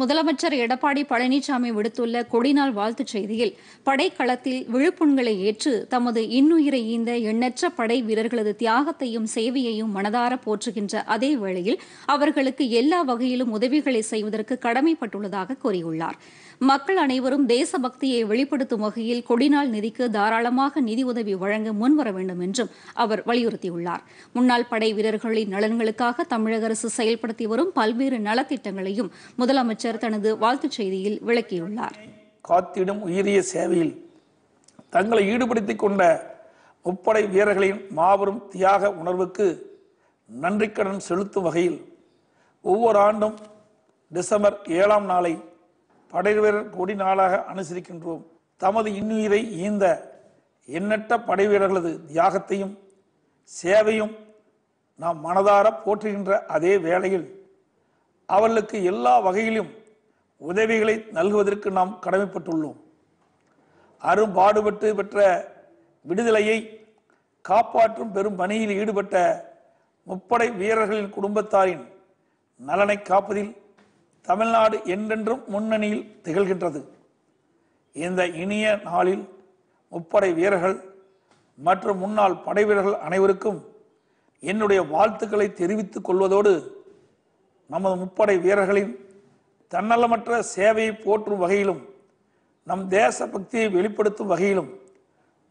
முதலமைச்சர் எடப்பாடி பழனிசாமி விடுத்துள்ள கொடிநாள் வாழ்த்துச் செய்தியில் படைக்களத்தில் விழுப்புண்களை ஏற்று தமது இன்னுயிரை ஈந்த எண்ணற்ற படை வீரர்களது தியாகத்தையும் சேவையையும் மனதார போற்றுகின்ற அதே வேளையில் அவர்களுக்கு எல்லா வகையிலும் உதவிகளை செய்வதற்கு கடமைப்பட்டுள்ளதாக கூறியுள்ளார். மக்கள் அனைவரும் தேசபக்தியை வெளிப்படுத்தும் வகையில் கொடிநாள் நிதிக்கு தாராளமாக நிதி உதவி வழங்க முன்வர வேண்டும் என்றும் அவர் வலியுறுத்தியுள்ளார். முன்னாள் படை வீரர்களின் நலன்களுக்காக தமிழக அரசு செயல்படுத்தி வரும் பல்வேறு நலத்திட்டங்களையும் முதலமைச்சர் தனது வாழ்த்துச் செய்தியில் விளக்கியுள்ளார். காத்திடும் உயரிய சேவையில் தங்களை ஈடுபடுத்திக் கொண்ட முப்படை வீரர்களின் மாபெரும் தியாக உணர்வுக்கு நன்றிக்கடன் செலுத்தும் வகையில் ஒவ்வொரு ஆண்டும் டிசம்பர் ஏழாம் நாளை படை வீரர் கொடி நாளாக அனுசரிக்கின்றோம். தமது இன்னுயிரை ஈந்த எண்ணற்ற படை வீரர்களது தியாகத்தையும் சேவையும் நாம் மனதார போற்றுகின்ற அதே வேளையில் அவர்களுக்கு எல்லா வகையிலும் உதவிகளை நல்குவதற்கு நாம் கடமைப்பட்டுள்ளோம். அரும்பாடுபட்டு பெற்ற விடுதலையை காப்பாற்றும் பெரும் பணியில் ஈடுபட்ட முப்படை வீரர்களின் குடும்பத்தாரின் நலனை காப்பதில் தமிழ்நாடு என்றென்றும் முன்னணியில் திகழ்கின்றது. இந்த இனிய நாளில் முப்படை வீரர்கள் மற்றும் முன்னாள் படை வீரர்கள் அனைவருக்கும் என்னுடைய வாழ்த்துக்களை தெரிவித்துக் கொள்வதோடு நமது முப்படை வீரர்களின் தன்னலமற்ற சேவையை போற்றும் வகையிலும் நம் தேச பக்தியை வெளிப்படுத்தும் வகையிலும்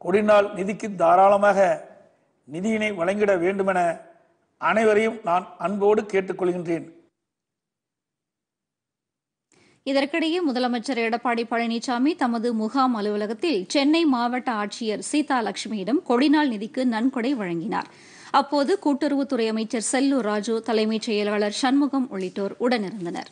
கொடிநாள் நிதிக்கு தாராளமாக நிதியினை வழங்கிட வேண்டுமென அனைவரையும் நான் அன்போடு கேட்டுக்கொள்கின்றேன். இதற்கிடையே முதலமைச்சர் எடப்பாடி பழனிசாமி தமது முகாம் அலுவலகத்தில் சென்னை மாவட்ட ஆட்சியர் சீதா லட்சுமியிடம் கொடிநாள் நிதிக்கு நன்கொடை வழங்கினார். அப்போது கூட்டுறவுத்துறை அமைச்சர் செல்லூர் ராஜு தலைமைச் செயலாளர் சண்முகம் உள்ளிட்டோர் உடனிருந்தனர்.